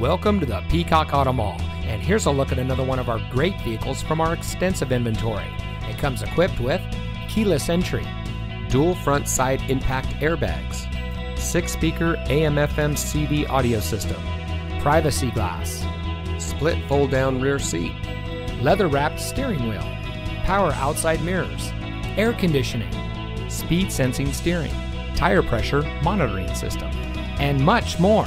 Welcome to the Peacock Auto Mall, and here's a look at another one of our great vehicles from our extensive inventory. It comes equipped with keyless entry, dual front side impact airbags, six speaker AM FM CD audio system, privacy glass, split fold down rear seat, leather wrapped steering wheel, power outside mirrors, air conditioning, speed sensing steering, tire pressure monitoring system, and much more.